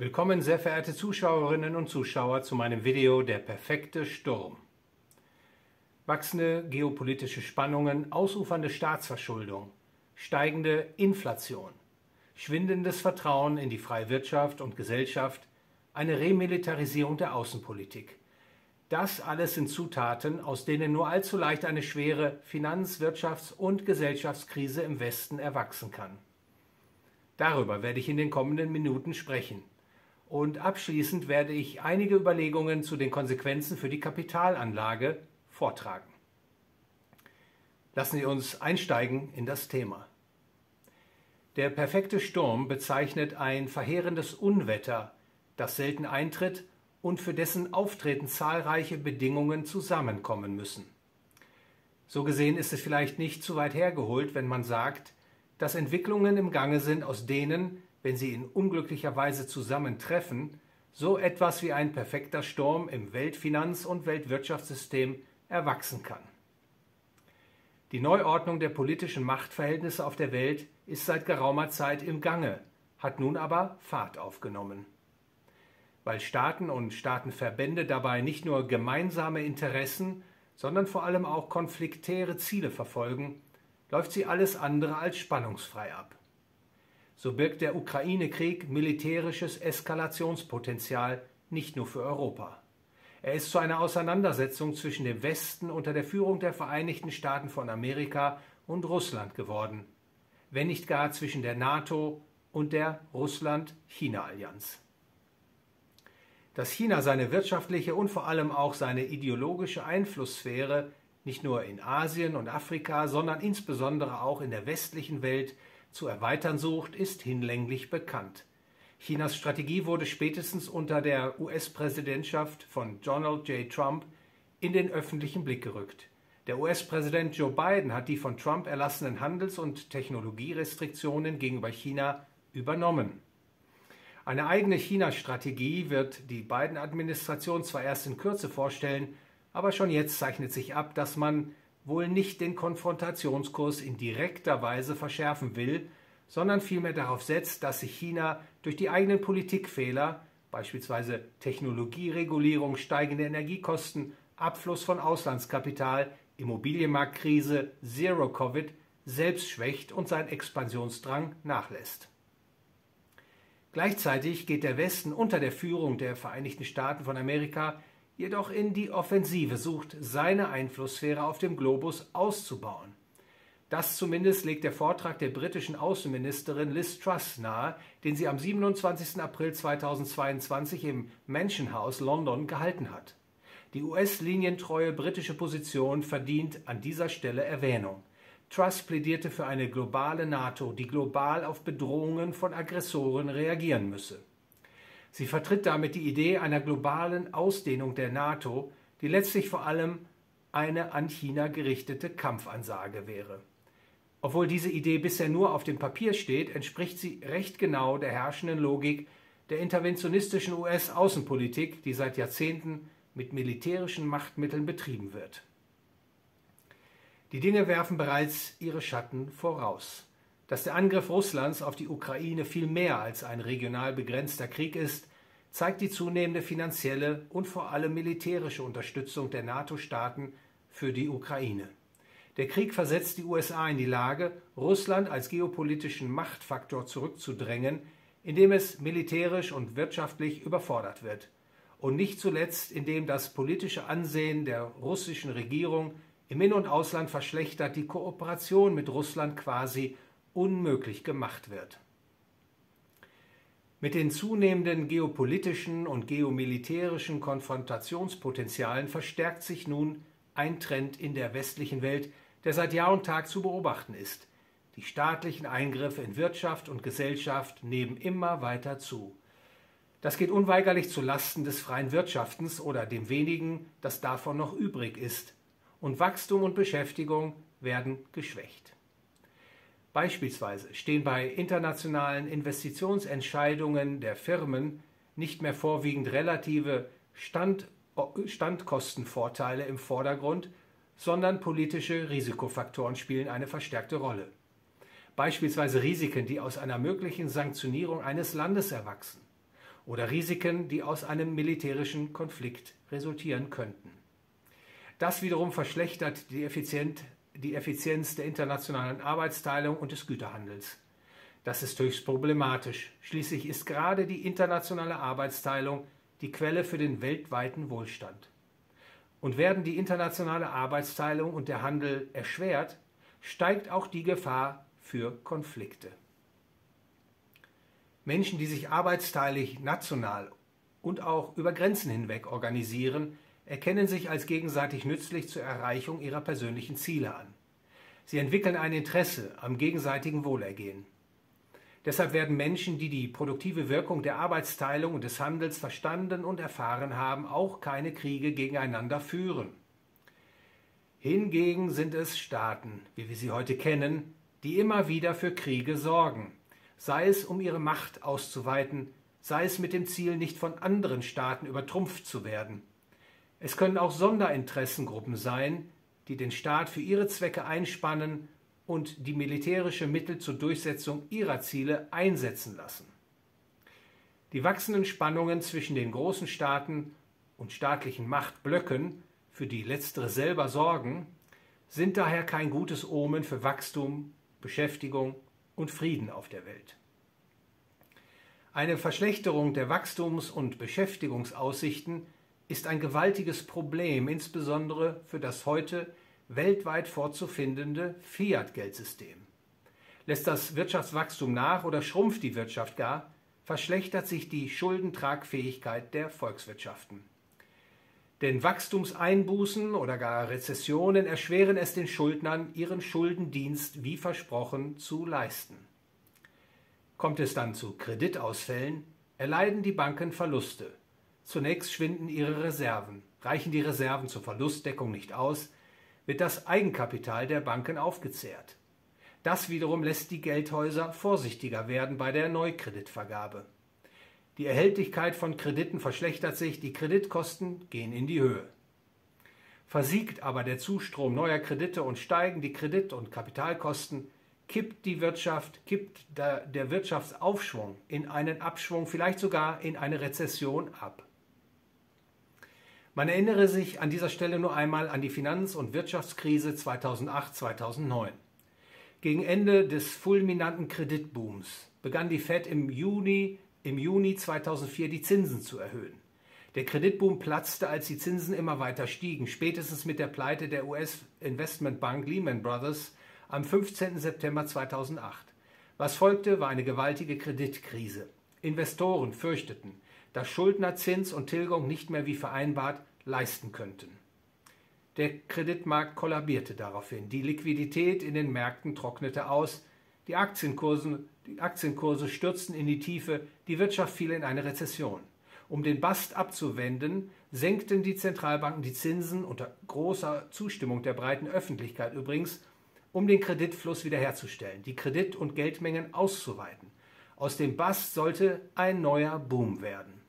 Willkommen, sehr verehrte Zuschauerinnen und Zuschauer, zu meinem Video Der perfekte Sturm. Wachsende geopolitische Spannungen, ausufernde Staatsverschuldung, steigende Inflation, schwindendes Vertrauen in die freie Wirtschaft und Gesellschaft, eine Remilitarisierung der Außenpolitik. Das alles sind Zutaten, aus denen nur allzu leicht eine schwere Finanz-, Wirtschafts- und Gesellschaftskrise im Westen erwachsen kann. Darüber werde ich in den kommenden Minuten sprechen. Und abschließend werde ich einige Überlegungen zu den Konsequenzen für die Kapitalanlage vortragen. Lassen Sie uns einsteigen in das Thema. Der perfekte Sturm bezeichnet ein verheerendes Unwetter, das selten eintritt und für dessen Auftreten zahlreiche Bedingungen zusammenkommen müssen. So gesehen ist es vielleicht nicht zu weit hergeholt, wenn man sagt, dass Entwicklungen im Gange sind, aus denen wenn sie in unglücklicher Weise zusammentreffen, so etwas wie ein perfekter Sturm im Weltfinanz- und Weltwirtschaftssystem erwachsen kann. Die Neuordnung der politischen Machtverhältnisse auf der Welt ist seit geraumer Zeit im Gange, hat nun aber Fahrt aufgenommen. Weil Staaten und Staatenverbände dabei nicht nur gemeinsame Interessen, sondern vor allem auch konfliktäre Ziele verfolgen, läuft sie alles andere als spannungsfrei ab so birgt der Ukraine-Krieg militärisches Eskalationspotenzial nicht nur für Europa. Er ist zu einer Auseinandersetzung zwischen dem Westen unter der Führung der Vereinigten Staaten von Amerika und Russland geworden, wenn nicht gar zwischen der NATO und der Russland-China-Allianz. Dass China seine wirtschaftliche und vor allem auch seine ideologische Einflusssphäre nicht nur in Asien und Afrika, sondern insbesondere auch in der westlichen Welt zu erweitern sucht, ist hinlänglich bekannt. Chinas Strategie wurde spätestens unter der US-Präsidentschaft von Donald J. Trump in den öffentlichen Blick gerückt. Der US-Präsident Joe Biden hat die von Trump erlassenen Handels- und Technologierestriktionen gegenüber China übernommen. Eine eigene China-Strategie wird die Biden-Administration zwar erst in Kürze vorstellen, aber schon jetzt zeichnet sich ab, dass man wohl nicht den Konfrontationskurs in direkter Weise verschärfen will, sondern vielmehr darauf setzt, dass sich China durch die eigenen Politikfehler, beispielsweise Technologieregulierung, steigende Energiekosten, Abfluss von Auslandskapital, Immobilienmarktkrise, Zero Covid, selbst schwächt und sein Expansionsdrang nachlässt. Gleichzeitig geht der Westen unter der Führung der Vereinigten Staaten von Amerika jedoch in die Offensive sucht, seine Einflusssphäre auf dem Globus auszubauen. Das zumindest legt der Vortrag der britischen Außenministerin Liz Truss nahe, den sie am 27. April 2022 im Mansion House London gehalten hat. Die US-linientreue britische Position verdient an dieser Stelle Erwähnung. Truss plädierte für eine globale NATO, die global auf Bedrohungen von Aggressoren reagieren müsse. Sie vertritt damit die Idee einer globalen Ausdehnung der NATO, die letztlich vor allem eine an China gerichtete Kampfansage wäre. Obwohl diese Idee bisher nur auf dem Papier steht, entspricht sie recht genau der herrschenden Logik der interventionistischen US-Außenpolitik, die seit Jahrzehnten mit militärischen Machtmitteln betrieben wird. Die Dinge werfen bereits ihre Schatten voraus. Dass der Angriff Russlands auf die Ukraine viel mehr als ein regional begrenzter Krieg ist, zeigt die zunehmende finanzielle und vor allem militärische Unterstützung der NATO-Staaten für die Ukraine. Der Krieg versetzt die USA in die Lage, Russland als geopolitischen Machtfaktor zurückzudrängen, indem es militärisch und wirtschaftlich überfordert wird. Und nicht zuletzt, indem das politische Ansehen der russischen Regierung im In- und Ausland verschlechtert, die Kooperation mit Russland quasi unmöglich gemacht wird. Mit den zunehmenden geopolitischen und geomilitärischen Konfrontationspotenzialen verstärkt sich nun ein Trend in der westlichen Welt, der seit Jahr und Tag zu beobachten ist. Die staatlichen Eingriffe in Wirtschaft und Gesellschaft nehmen immer weiter zu. Das geht unweigerlich zu Lasten des freien Wirtschaftens oder dem wenigen, das davon noch übrig ist, und Wachstum und Beschäftigung werden geschwächt. Beispielsweise stehen bei internationalen Investitionsentscheidungen der Firmen nicht mehr vorwiegend relative Stand, Standkostenvorteile im Vordergrund, sondern politische Risikofaktoren spielen eine verstärkte Rolle. Beispielsweise Risiken, die aus einer möglichen Sanktionierung eines Landes erwachsen oder Risiken, die aus einem militärischen Konflikt resultieren könnten. Das wiederum verschlechtert die, Effizient, die Effizienz der internationalen Arbeitsteilung und des Güterhandels. Das ist höchst problematisch. Schließlich ist gerade die internationale Arbeitsteilung die Quelle für den weltweiten Wohlstand. Und werden die internationale Arbeitsteilung und der Handel erschwert, steigt auch die Gefahr für Konflikte. Menschen, die sich arbeitsteilig national und auch über Grenzen hinweg organisieren, erkennen sich als gegenseitig nützlich zur Erreichung ihrer persönlichen Ziele an. Sie entwickeln ein Interesse am gegenseitigen Wohlergehen. Deshalb werden Menschen, die die produktive Wirkung der Arbeitsteilung und des Handels verstanden und erfahren haben, auch keine Kriege gegeneinander führen. Hingegen sind es Staaten, wie wir sie heute kennen, die immer wieder für Kriege sorgen, sei es um ihre Macht auszuweiten, sei es mit dem Ziel, nicht von anderen Staaten übertrumpft zu werden. Es können auch Sonderinteressengruppen sein, die den Staat für ihre Zwecke einspannen und die militärische Mittel zur Durchsetzung ihrer Ziele einsetzen lassen. Die wachsenden Spannungen zwischen den großen Staaten und staatlichen Machtblöcken, für die letztere selber sorgen, sind daher kein gutes Omen für Wachstum, Beschäftigung und Frieden auf der Welt. Eine Verschlechterung der Wachstums- und Beschäftigungsaussichten ist ein gewaltiges Problem, insbesondere für das heute weltweit vorzufindende Fiat-Geldsystem. Lässt das Wirtschaftswachstum nach oder schrumpft die Wirtschaft gar, verschlechtert sich die Schuldentragfähigkeit der Volkswirtschaften. Denn Wachstumseinbußen oder gar Rezessionen erschweren es den Schuldnern, ihren Schuldendienst wie versprochen zu leisten. Kommt es dann zu Kreditausfällen, erleiden die Banken Verluste. Zunächst schwinden ihre Reserven. Reichen die Reserven zur Verlustdeckung nicht aus, wird das Eigenkapital der Banken aufgezehrt. Das wiederum lässt die Geldhäuser vorsichtiger werden bei der Neukreditvergabe. Die Erhältlichkeit von Krediten verschlechtert sich, die Kreditkosten gehen in die Höhe. Versiegt aber der Zustrom neuer Kredite und steigen die Kredit- und Kapitalkosten, kippt die Wirtschaft, kippt der, Wirtschaftsaufschwung in einen Abschwung, vielleicht sogar in eine Rezession ab. Man erinnere sich an dieser Stelle nur einmal an die Finanz- und Wirtschaftskrise 2008-2009. Gegen Ende des fulminanten Kreditbooms begann die Fed im Juni, im Juni 2004 die Zinsen zu erhöhen. Der Kreditboom platzte, als die Zinsen immer weiter stiegen, spätestens mit der Pleite der US-Investmentbank Lehman Brothers am 15. September 2008. Was folgte, war eine gewaltige Kreditkrise. Investoren fürchteten, dass Schuldner Zins und Tilgung nicht mehr wie vereinbart leisten könnten. Der Kreditmarkt kollabierte daraufhin. Die Liquidität in den Märkten trocknete aus, die Aktienkurse, die Aktienkurse stürzten in die Tiefe, die Wirtschaft fiel in eine Rezession. Um den Bast abzuwenden, senkten die Zentralbanken die Zinsen unter großer Zustimmung der breiten Öffentlichkeit übrigens, um den Kreditfluss wiederherzustellen, die Kredit- und Geldmengen auszuweiten. Aus dem Bast sollte ein neuer Boom werden.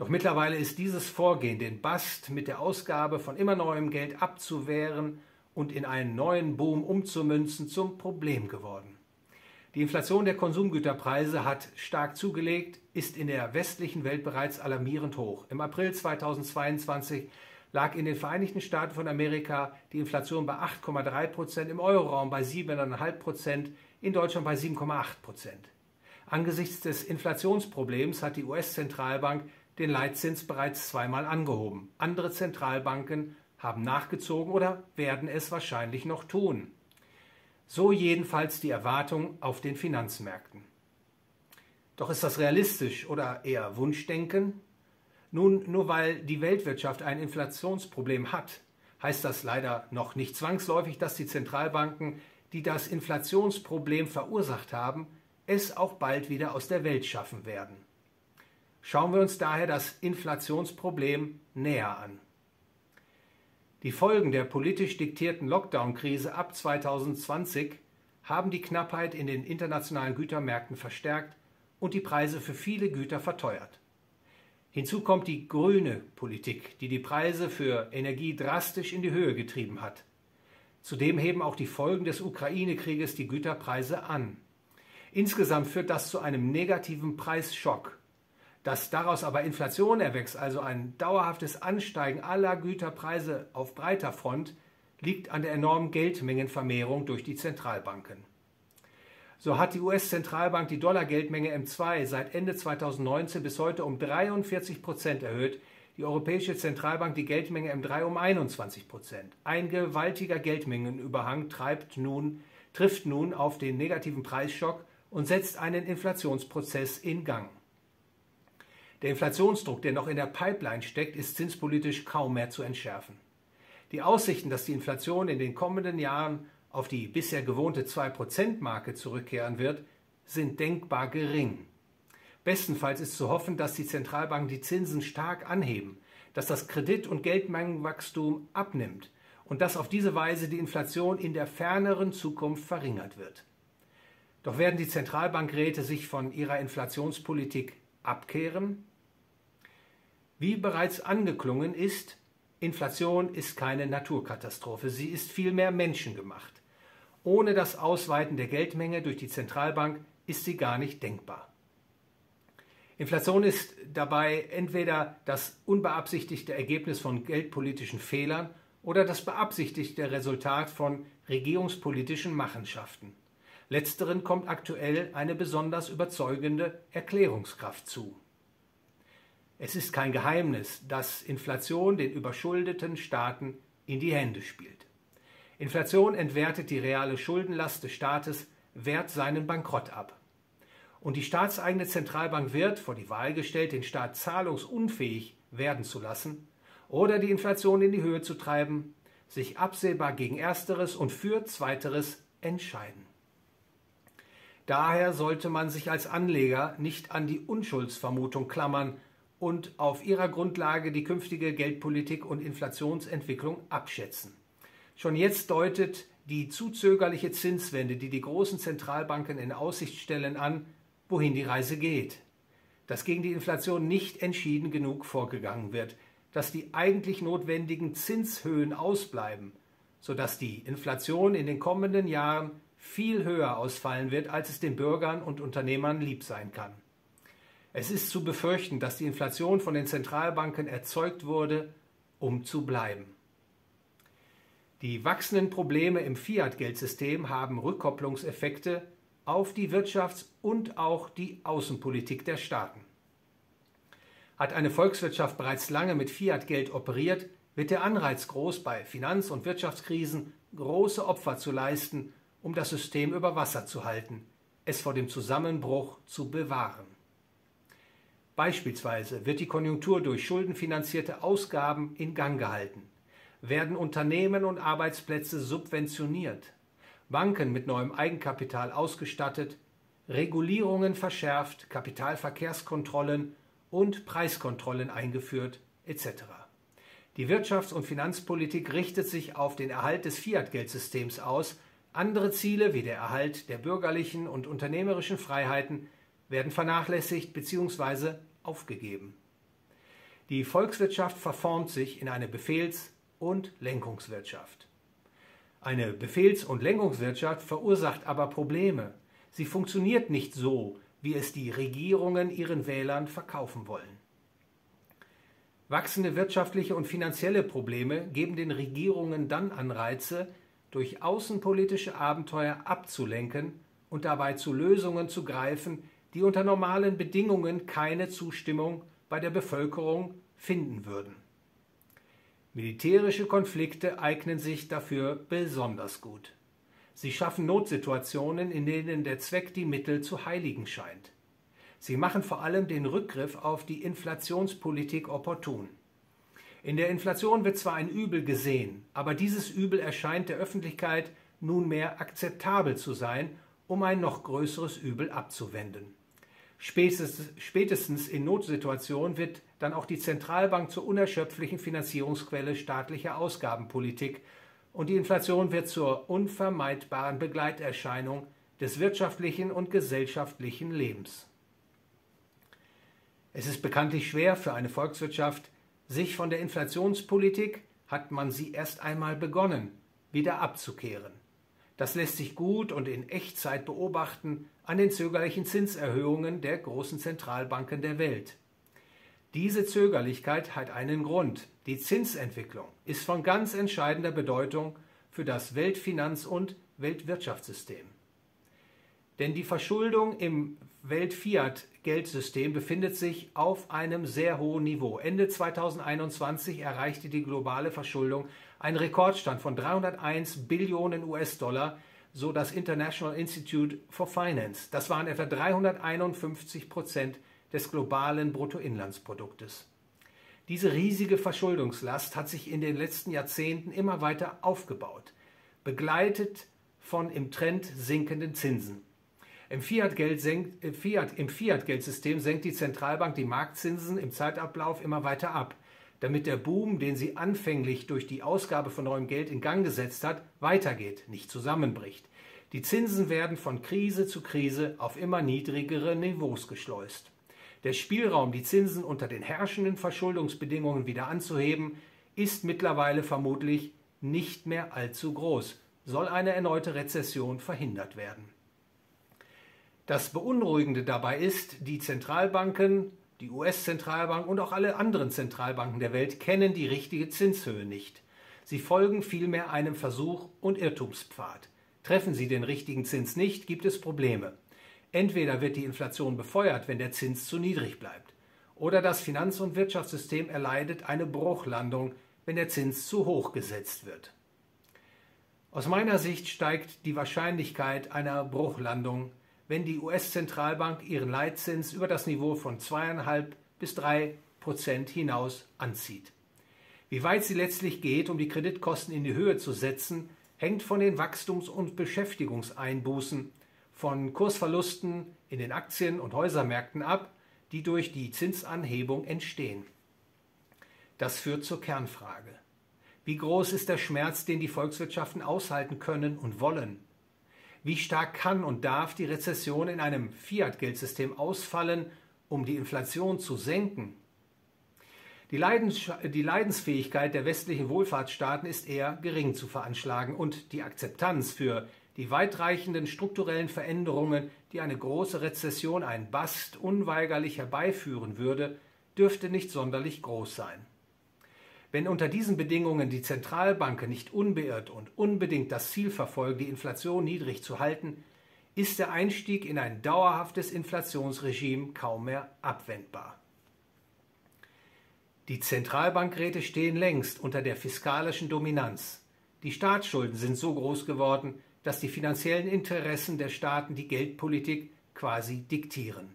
Doch mittlerweile ist dieses Vorgehen, den Bast mit der Ausgabe von immer neuem Geld abzuwehren und in einen neuen Boom umzumünzen, zum Problem geworden. Die Inflation der Konsumgüterpreise hat stark zugelegt, ist in der westlichen Welt bereits alarmierend hoch. Im April 2022 lag in den Vereinigten Staaten von Amerika die Inflation bei 8,3 Prozent, im Euroraum bei 7,5 Prozent, in Deutschland bei 7,8 Prozent. Angesichts des Inflationsproblems hat die US-Zentralbank den Leitzins bereits zweimal angehoben. Andere Zentralbanken haben nachgezogen oder werden es wahrscheinlich noch tun. So jedenfalls die Erwartung auf den Finanzmärkten. Doch ist das realistisch oder eher Wunschdenken? Nun, nur weil die Weltwirtschaft ein Inflationsproblem hat, heißt das leider noch nicht zwangsläufig, dass die Zentralbanken, die das Inflationsproblem verursacht haben, es auch bald wieder aus der Welt schaffen werden. Schauen wir uns daher das Inflationsproblem näher an. Die Folgen der politisch diktierten Lockdown-Krise ab 2020 haben die Knappheit in den internationalen Gütermärkten verstärkt und die Preise für viele Güter verteuert. Hinzu kommt die grüne Politik, die die Preise für Energie drastisch in die Höhe getrieben hat. Zudem heben auch die Folgen des Ukraine-Krieges die Güterpreise an. Insgesamt führt das zu einem negativen Preisschock Dass daraus aber Inflation erwächst, also ein dauerhaftes Ansteigen aller Güterpreise auf breiter Front, liegt an der enormen Geldmengenvermehrung durch die Zentralbanken. So hat die US-Zentralbank die Dollargeldmenge M2 seit Ende 2019 bis heute um 43 Prozent erhöht, die Europäische Zentralbank die Geldmenge M3 um 21 Prozent. Ein gewaltiger Geldmengenüberhang treibt nun, trifft nun auf den negativen Preisschock und setzt einen Inflationsprozess in Gang. Der Inflationsdruck, der noch in der Pipeline steckt, ist zinspolitisch kaum mehr zu entschärfen. Die Aussichten, dass die Inflation in den kommenden Jahren auf die bisher gewohnte 2%-Marke zurückkehren wird, sind denkbar gering. Bestenfalls ist zu hoffen, dass die Zentralbanken die Zinsen stark anheben, dass das Kredit- und Geldmengenwachstum abnimmt und dass auf diese Weise die Inflation in der ferneren Zukunft verringert wird. Doch werden die Zentralbankräte sich von ihrer Inflationspolitik abkehren? Wie bereits angeklungen ist, Inflation ist keine Naturkatastrophe, sie ist vielmehr menschengemacht. Ohne das Ausweiten der Geldmenge durch die Zentralbank ist sie gar nicht denkbar. Inflation ist dabei entweder das unbeabsichtigte Ergebnis von geldpolitischen Fehlern oder das beabsichtigte Resultat von regierungspolitischen Machenschaften. Letzteren kommt aktuell eine besonders überzeugende Erklärungskraft zu. Es ist kein Geheimnis, dass Inflation den überschuldeten Staaten in die Hände spielt. Inflation entwertet die reale Schuldenlast des Staates, wehrt seinen Bankrott ab. Und die staatseigene Zentralbank wird vor die Wahl gestellt, den Staat zahlungsunfähig werden zu lassen oder die Inflation in die Höhe zu treiben, sich absehbar gegen Ersteres und für Zweiteres entscheiden. Daher sollte man sich als Anleger nicht an die Unschuldsvermutung klammern und auf ihrer Grundlage die künftige Geldpolitik und Inflationsentwicklung abschätzen. Schon jetzt deutet die zu zögerliche Zinswende, die die großen Zentralbanken in Aussicht stellen, an, wohin die Reise geht. Dass gegen die Inflation nicht entschieden genug vorgegangen wird, dass die eigentlich notwendigen Zinshöhen ausbleiben, sodass die Inflation in den kommenden Jahren viel höher ausfallen wird, als es den Bürgern und Unternehmern lieb sein kann. Es ist zu befürchten, dass die Inflation von den Zentralbanken erzeugt wurde, um zu bleiben. Die wachsenden Probleme im Fiat-Geldsystem haben Rückkopplungseffekte auf die Wirtschafts- und auch die Außenpolitik der Staaten. Hat eine Volkswirtschaft bereits lange mit Fiat-Geld operiert, wird der Anreiz groß, bei Finanz- und Wirtschaftskrisen große Opfer zu leisten, um das System über Wasser zu halten, es vor dem Zusammenbruch zu bewahren. Beispielsweise wird die Konjunktur durch schuldenfinanzierte Ausgaben in Gang gehalten, werden Unternehmen und Arbeitsplätze subventioniert, Banken mit neuem Eigenkapital ausgestattet, Regulierungen verschärft, Kapitalverkehrskontrollen und Preiskontrollen eingeführt? Etc. Die Wirtschafts- und Finanzpolitik richtet sich auf den Erhalt des Fiat-Geldsystems aus, andere Ziele wie der Erhalt der bürgerlichen und unternehmerischen Freiheiten werden vernachlässigt bzw aufgegeben. Die Volkswirtschaft verformt sich in eine Befehls- und Lenkungswirtschaft. Eine Befehls- und Lenkungswirtschaft verursacht aber Probleme. Sie funktioniert nicht so, wie es die Regierungen ihren Wählern verkaufen wollen. Wachsende wirtschaftliche und finanzielle Probleme geben den Regierungen dann Anreize, durch außenpolitische Abenteuer abzulenken und dabei zu Lösungen zu greifen, die unter normalen Bedingungen keine Zustimmung bei der Bevölkerung finden würden. Militärische Konflikte eignen sich dafür besonders gut. Sie schaffen Notsituationen, in denen der Zweck die Mittel zu heiligen scheint. Sie machen vor allem den Rückgriff auf die Inflationspolitik opportun. In der Inflation wird zwar ein Übel gesehen, aber dieses Übel erscheint der Öffentlichkeit nunmehr akzeptabel zu sein, um ein noch größeres Übel abzuwenden. Spätestens in Notsituationen wird dann auch die Zentralbank zur unerschöpflichen Finanzierungsquelle staatlicher Ausgabenpolitik und die Inflation wird zur unvermeidbaren Begleiterscheinung des wirtschaftlichen und gesellschaftlichen Lebens. Es ist bekanntlich schwer für eine Volkswirtschaft, sich von der Inflationspolitik, hat man sie erst einmal begonnen, wieder abzukehren. Das lässt sich gut und in Echtzeit beobachten an den zögerlichen Zinserhöhungen der großen Zentralbanken der Welt. Diese Zögerlichkeit hat einen Grund. Die Zinsentwicklung ist von ganz entscheidender Bedeutung für das Weltfinanz- und Weltwirtschaftssystem. Denn die Verschuldung im Welt-Fiat-Geldsystem befindet sich auf einem sehr hohen Niveau. Ende 2021 erreichte die globale Verschuldung einen Rekordstand von 301 Billionen US-Dollar, so das International Institute for Finance. Das waren etwa 351 Prozent des globalen Bruttoinlandsproduktes. Diese riesige Verschuldungslast hat sich in den letzten Jahrzehnten immer weiter aufgebaut, begleitet von im Trend sinkenden Zinsen. Im Fiat-Geldsystem Fiat, Fiat senkt die Zentralbank die Marktzinsen im Zeitablauf immer weiter ab, damit der Boom, den sie anfänglich durch die Ausgabe von neuem Geld in Gang gesetzt hat, weitergeht, nicht zusammenbricht. Die Zinsen werden von Krise zu Krise auf immer niedrigere Niveaus geschleust. Der Spielraum, die Zinsen unter den herrschenden Verschuldungsbedingungen wieder anzuheben, ist mittlerweile vermutlich nicht mehr allzu groß, soll eine erneute Rezession verhindert werden. Das Beunruhigende dabei ist, die Zentralbanken, die US-Zentralbank und auch alle anderen Zentralbanken der Welt kennen die richtige Zinshöhe nicht. Sie folgen vielmehr einem Versuch und Irrtumspfad. Treffen sie den richtigen Zins nicht, gibt es Probleme. Entweder wird die Inflation befeuert, wenn der Zins zu niedrig bleibt, oder das Finanz- und Wirtschaftssystem erleidet eine Bruchlandung, wenn der Zins zu hoch gesetzt wird. Aus meiner Sicht steigt die Wahrscheinlichkeit einer Bruchlandung, wenn die US-Zentralbank ihren Leitzins über das Niveau von zweieinhalb bis drei Prozent hinaus anzieht. Wie weit sie letztlich geht, um die Kreditkosten in die Höhe zu setzen, hängt von den Wachstums- und Beschäftigungseinbußen von Kursverlusten in den Aktien- und Häusermärkten ab, die durch die Zinsanhebung entstehen. Das führt zur Kernfrage. Wie groß ist der Schmerz, den die Volkswirtschaften aushalten können und wollen? Wie stark kann und darf die Rezession in einem Fiat-Geldsystem ausfallen, um die Inflation zu senken? Die, Leidens die Leidensfähigkeit der westlichen Wohlfahrtsstaaten ist eher gering zu veranschlagen und die Akzeptanz für die weitreichenden strukturellen Veränderungen, die eine große Rezession, ein Bast unweigerlich herbeiführen würde, dürfte nicht sonderlich groß sein. Wenn unter diesen Bedingungen die Zentralbanken nicht unbeirrt und unbedingt das Ziel verfolgen, die Inflation niedrig zu halten, ist der Einstieg in ein dauerhaftes Inflationsregime kaum mehr abwendbar. Die Zentralbankräte stehen längst unter der fiskalischen Dominanz. Die Staatsschulden sind so groß geworden, dass die finanziellen Interessen der Staaten die Geldpolitik quasi diktieren.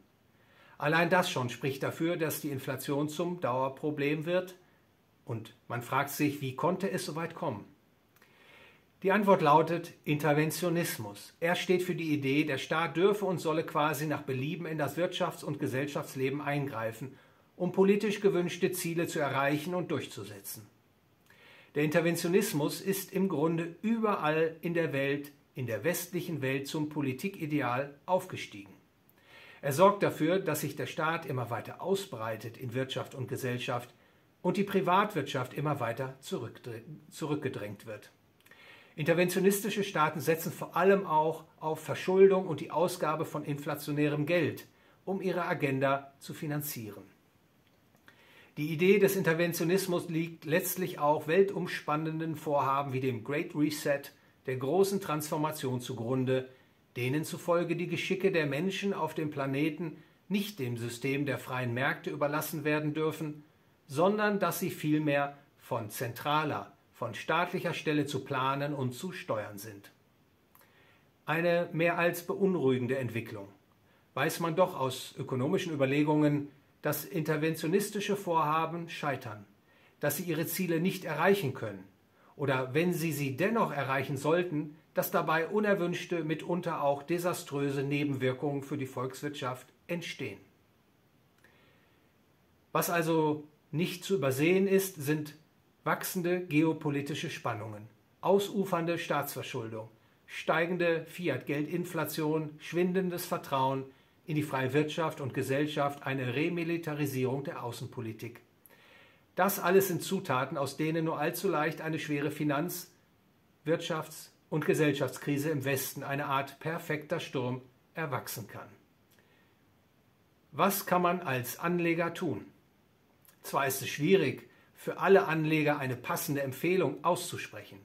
Allein das schon spricht dafür, dass die Inflation zum Dauerproblem wird. Und man fragt sich, wie konnte es so weit kommen? Die Antwort lautet Interventionismus. Er steht für die Idee, der Staat dürfe und solle quasi nach Belieben in das Wirtschafts- und Gesellschaftsleben eingreifen, um politisch gewünschte Ziele zu erreichen und durchzusetzen. Der Interventionismus ist im Grunde überall in der Welt, in der westlichen Welt zum Politikideal aufgestiegen. Er sorgt dafür, dass sich der Staat immer weiter ausbreitet in Wirtschaft und Gesellschaft und die Privatwirtschaft immer weiter zurückgedrängt wird. Interventionistische Staaten setzen vor allem auch auf Verschuldung und die Ausgabe von inflationärem Geld, um ihre Agenda zu finanzieren. Die Idee des Interventionismus liegt letztlich auch weltumspannenden Vorhaben wie dem Great Reset, der großen Transformation zugrunde, denen zufolge die Geschicke der Menschen auf dem Planeten nicht dem System der freien Märkte überlassen werden dürfen, sondern dass sie vielmehr von zentraler, von staatlicher Stelle zu planen und zu steuern sind. Eine mehr als beunruhigende Entwicklung. Weiß man doch aus ökonomischen Überlegungen, dass interventionistische Vorhaben scheitern, dass sie ihre Ziele nicht erreichen können oder wenn sie sie dennoch erreichen sollten, dass dabei unerwünschte, mitunter auch desaströse Nebenwirkungen für die Volkswirtschaft entstehen. Was also nicht zu übersehen ist, sind wachsende geopolitische Spannungen, ausufernde Staatsverschuldung, steigende Fiat-Geldinflation, schwindendes Vertrauen in die freie Wirtschaft und Gesellschaft eine Remilitarisierung der Außenpolitik. Das alles sind Zutaten, aus denen nur allzu leicht eine schwere Finanz-, Wirtschafts- und Gesellschaftskrise im Westen, eine Art perfekter Sturm, erwachsen kann. Was kann man als Anleger tun? Zwar ist es schwierig, für alle Anleger eine passende Empfehlung auszusprechen,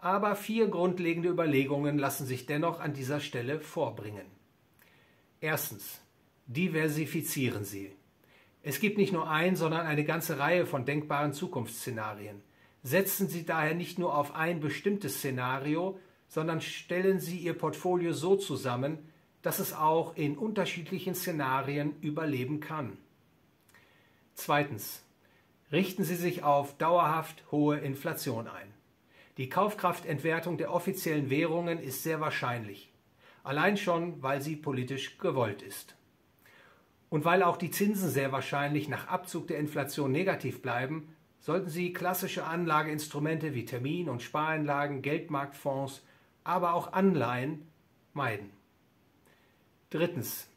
aber vier grundlegende Überlegungen lassen sich dennoch an dieser Stelle vorbringen. Erstens. Diversifizieren Sie. Es gibt nicht nur ein, sondern eine ganze Reihe von denkbaren Zukunftsszenarien. Setzen Sie daher nicht nur auf ein bestimmtes Szenario, sondern stellen Sie Ihr Portfolio so zusammen, dass es auch in unterschiedlichen Szenarien überleben kann. Zweitens. Richten Sie sich auf dauerhaft hohe Inflation ein. Die Kaufkraftentwertung der offiziellen Währungen ist sehr wahrscheinlich, allein schon, weil sie politisch gewollt ist. Und weil auch die Zinsen sehr wahrscheinlich nach Abzug der Inflation negativ bleiben, sollten Sie klassische Anlageinstrumente wie Termin- und Spareinlagen, Geldmarktfonds, aber auch Anleihen meiden. Drittens.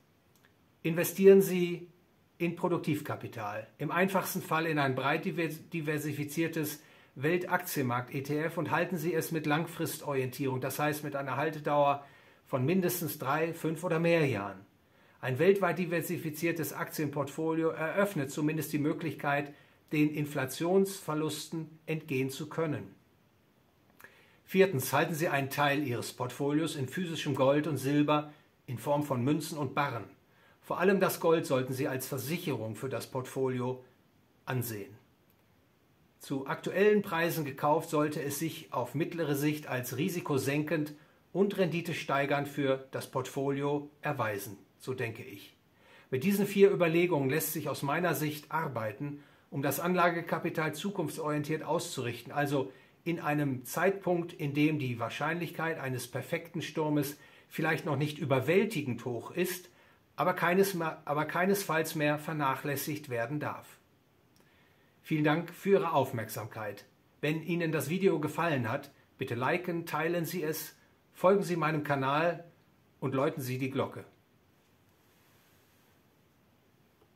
Investieren Sie in Produktivkapital. Im einfachsten Fall in ein breit diversifiziertes Weltaktienmarkt-ETF und halten Sie es mit Langfristorientierung, das heißt mit einer Haltedauer von mindestens drei, fünf oder mehr Jahren. Ein weltweit diversifiziertes Aktienportfolio eröffnet zumindest die Möglichkeit, den Inflationsverlusten entgehen zu können. Viertens halten Sie einen Teil Ihres Portfolios in physischem Gold und Silber in Form von Münzen und Barren. Vor allem das Gold sollten Sie als Versicherung für das Portfolio ansehen. Zu aktuellen Preisen gekauft sollte es sich auf mittlere Sicht als risikosenkend und renditesteigernd für das Portfolio erweisen, so denke ich. Mit diesen vier Überlegungen lässt sich aus meiner Sicht arbeiten, um das Anlagekapital zukunftsorientiert auszurichten, also in einem Zeitpunkt, in dem die Wahrscheinlichkeit eines perfekten Sturmes vielleicht noch nicht überwältigend hoch ist, aber, keines, aber keinesfalls mehr vernachlässigt werden darf. Vielen Dank für Ihre Aufmerksamkeit. Wenn Ihnen das Video gefallen hat, bitte liken, teilen Sie es, folgen Sie meinem Kanal und läuten Sie die Glocke.